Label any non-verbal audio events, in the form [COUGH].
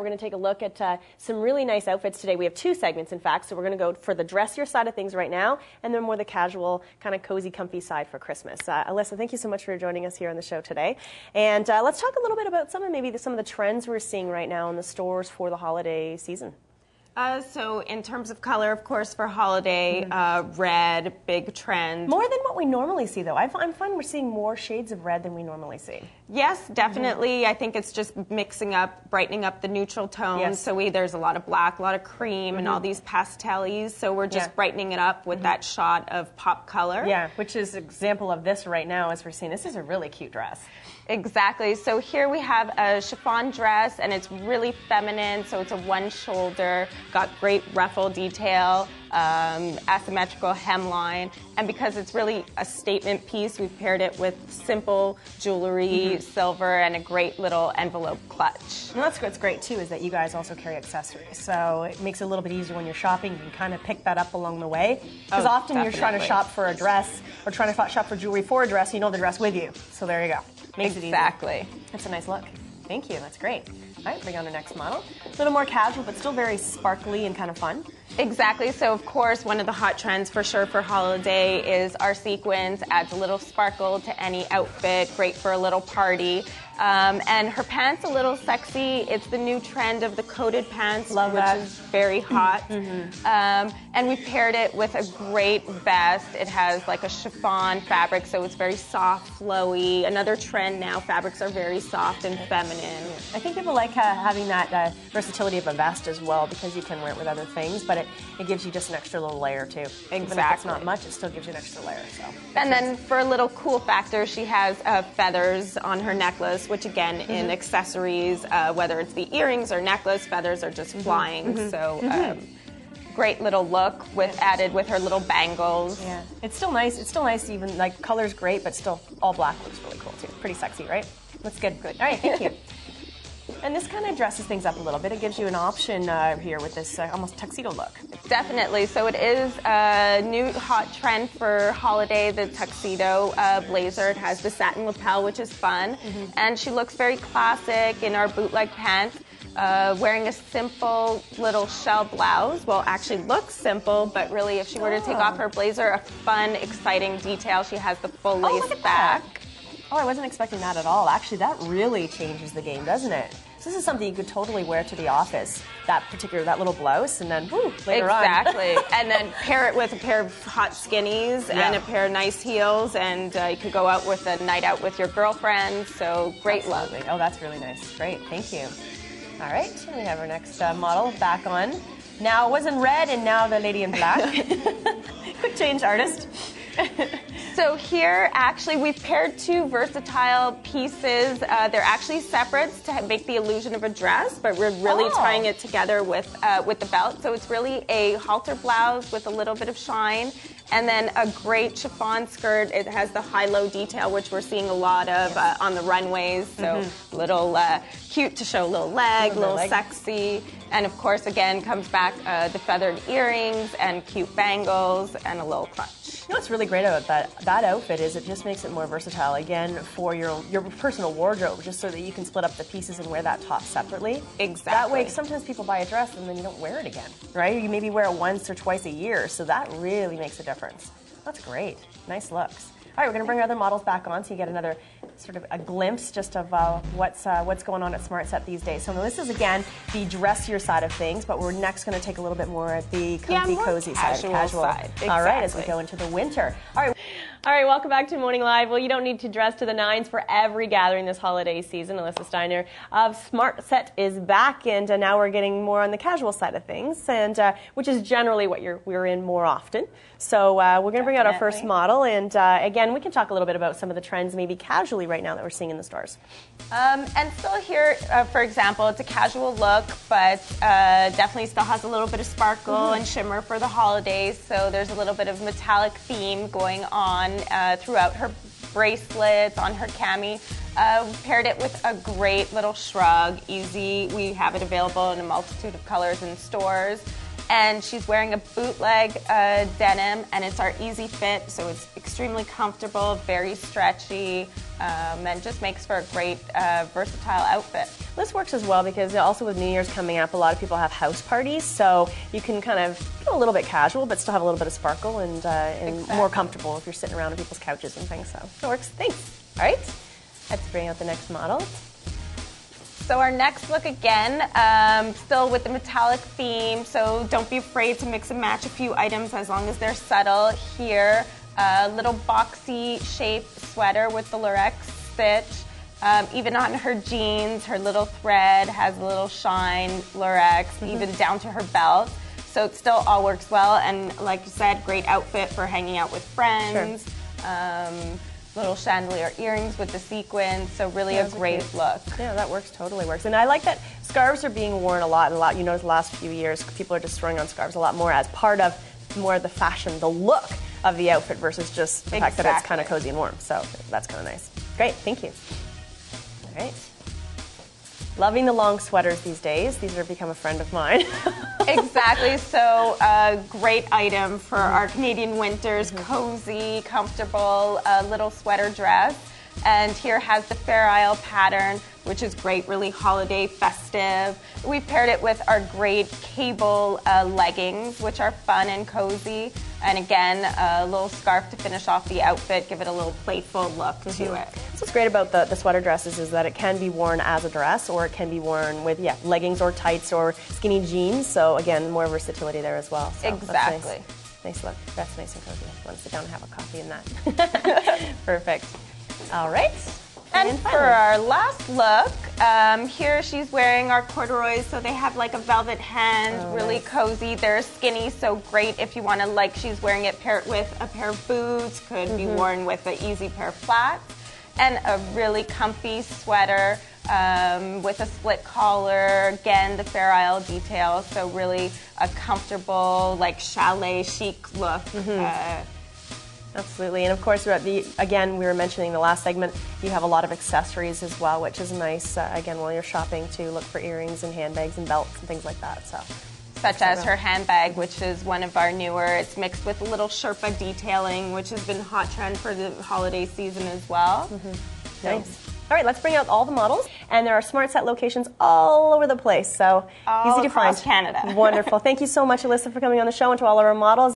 We're going to take a look at uh, some really nice outfits today. We have two segments, in fact, so we're going to go for the dressier side of things right now, and then more the casual, kind of cozy, comfy side for Christmas. Uh, Elissa, thank you so much for joining us here on the show today. And uh, let's talk a little bit about some of maybe the, some of the trends we're seeing right now in the stores for the holiday season. Uh, so in terms of color, of course, for holiday, mm-hmm. uh, red, big trend. More than what we normally see, though. I am finding we're seeing more shades of red than we normally see. Yes, definitely. Mm-hmm. I think it's just mixing up, brightening up the neutral tones. Yes. So we, there's a lot of black, a lot of cream, mm-hmm. and all mm-hmm. these pastels. So we're just yeah. brightening it up with mm-hmm. that shot of pop color. Yeah, which is an example of this right now as we're seeing. This is a really cute dress. Exactly. So here we have a chiffon dress, and it's really feminine. So it's a one shoulder, got great ruffle detail, um, asymmetrical hemline, and because it's really a statement piece, we've paired it with simple jewelry, mm-hmm. silver, and a great little envelope clutch. And that's what's great too is that you guys also carry accessories, so it makes it a little bit easier when you're shopping. You can kind of pick that up along the way because oh, often definitely. you're trying to shop for a dress or trying to shop for jewelry for a dress. You know the dress with you, so there you go. Makes exactly. it easy. That's a nice look. Thank you. That's great. All right, bring on the next model. A little more casual, but still very sparkly and kind of fun. Exactly. So, of course, one of the hot trends for sure for holiday is our sequins. Adds a little sparkle to any outfit. Great for a little party. Um, and her pants a little sexy. It's the new trend of the coated pants, Love which that. is very hot. Mm-hmm. Um, and we paired it with a great vest. It has like a chiffon fabric, so it's very soft, flowy. Another trend now, fabrics are very soft and feminine. I think people like uh, having that uh, versatility of a vest as well because you can wear it with other things, but it, it gives you just an extra little layer too. Exactly. Even if it's not much, it still gives you an extra layer. So. And then for a little cool factor, she has uh, feathers on her necklace which again mm-hmm. in accessories, uh, whether it's the earrings or necklace, feathers are just mm-hmm. flying. Mm-hmm. So. Mm-hmm. Um, great little look with added with her little bangles. Yeah, it's still nice. It's still nice. Even like color's great, but still all black looks really cool too. Pretty sexy, right? Looks good. Good. All right, thank you. [LAUGHS] And this kind of dresses things up a little bit. It gives you an option uh, here with this uh, almost tuxedo look. Definitely. So it is a new hot trend for holiday, the tuxedo uh, blazer. It has the satin lapel, which is fun. Mm-hmm. And she looks very classic in our bootleg pants. Uh, wearing a simple little shell blouse. Well, actually looks simple, but really, if she were to take off her blazer, a fun, exciting detail. She has the full lace oh, lace back. That. Oh, I wasn't expecting that at all. Actually, that really changes the game, doesn't it? This is something you could totally wear to the office. That particular, that little blouse, and then woo, later exactly. on. Exactly. [LAUGHS] and then pair it with a pair of hot skinnies yeah. and a pair of nice heels, and uh, you could go out with a night out with your girlfriend. So great Absolutely. Oh, that's really nice. Great. Thank you. All right, we have our next uh, model back on. Now it was in red, and now the lady in black. [LAUGHS] [LAUGHS] Quick change, artist. So here, actually, we've paired two versatile pieces. Uh, they're actually separate to make the illusion of a dress, but we're really oh. tying it together with uh, with the belt. So it's really a halter blouse with a little bit of shine, and then a great chiffon skirt. It has the high-low detail, which we're seeing a lot of uh, on the runways. So mm-hmm. little uh, cute to show a little leg, a little, little sexy, and of course, again, comes back uh, the feathered earrings and cute bangles and a little clutch. You know what's really great about that that outfit is it just makes it more versatile again for your your personal wardrobe, just so that you can split up the pieces and wear that top separately. Exactly. That way, sometimes people buy a dress and then you don't wear it again, right? You maybe wear it once or twice a year, so that really makes a difference. That's great. Nice looks. All right, we're going to bring our other models back on so you get another sort of a glimpse just of uh, what's uh, what's going on at Smart Set these days. So this is again the dressier side of things, but we're next going to take a little bit more at the comfy, yeah, cozy side, casual side. Exactly. All right, as we go into the winter. All right. All right, welcome back to Morning Live. Well, you don't need to dress to the nines for every gathering this holiday season. Elissa Steiner of Smart Set is back, and uh, now we're getting more on the casual side of things, and uh, which is generally what we're in more often. So uh, we're going to bring out our first model, and uh, again, we can talk a little bit about some of the trends, maybe casually right now that we're seeing in the stores. Um, and still here, uh, for example, it's a casual look, but uh, definitely still has a little bit of sparkle mm-hmm. and shimmer for the holidays. So there's a little bit of metallic theme going on uh, throughout her bracelets, on her cami. Uh, paired it with a great little shrug, easy. We have it available in a multitude of colors in stores. And she's wearing a bootleg uh, denim, and it's our easy fit, so it's extremely comfortable, very stretchy. Um, and just makes for a great uh, versatile outfit. This works as well because also with New Year's coming up, a lot of people have house parties, so you can kind of go a little bit casual, but still have a little bit of sparkle and, uh, and Exactly. more comfortable if you're sitting around on people's couches and things. So it works. Thanks. All right, let's bring out the next model. So our next look again, um, still with the metallic theme. So don't be afraid to mix and match a few items as long as they're subtle. Here, a little boxy shape sweater with the lurex stitch. Um, even on her jeans, her little thread has a little shine lurex, even down to her belt. So it still all works well. And like you said, great outfit for hanging out with friends. Um, little chandelier earrings with the sequins. So really Yeah, a great cute. look. Yeah, that works. Totally works. And I like that scarves are being worn a lot. And a lot, you notice the last few years, people are just throwing on scarves a lot more as part of more of the fashion, the look of the outfit versus just the fact that it's kind of cozy and warm. So that's kind of nice. Great. Thank you. All right. Loving the long sweaters these days. These have become a friend of mine. [LAUGHS] exactly. So, a great item for our Canadian winters, cozy, comfortable, uh, little sweater dress. And here has the Fair Isle pattern, which is great, really holiday festive. We've paired it with our great cable uh, leggings, which are fun and cozy. And again, a little scarf to finish off the outfit, give it a little playful look to it. What's great about the, the sweater dresses is that it can be worn as a dress or it can be worn with yeah leggings or tights or skinny jeans. So again, more versatility there as well. So Exactly. Nice. Nice look. That's nice and cozy. I want to sit down and have a coffee in that. [LAUGHS] [LAUGHS] Perfect. All right. And for our last look, um, here she's wearing our corduroys, so they have like a velvet hand, Oh, really nice. cozy. They're skinny, so great if you want to like. She's wearing it paired with a pair of boots, could Mm-hmm. be worn with an easy pair of flats, and a really comfy sweater um, with a split collar. Again, the Fair Isle detail, so really a comfortable like chalet chic look. Mm-hmm. Uh, Absolutely, and of course, we're at the again we were mentioning the last segment. You have a lot of accessories as well, which is nice. Uh, again, while you're shopping, to look for earrings and handbags and belts and things like that. So, such as her handbag, which is one of our newer. It's mixed with a little Sherpa detailing, which has been hot trend for the holiday season as well. Nice. All right, let's bring out all the models. And there are Smart Set locations all over the place, so All easy to across find. Canada. Wonderful. Thank you so much, Elissa, for coming on the show and to all of our models.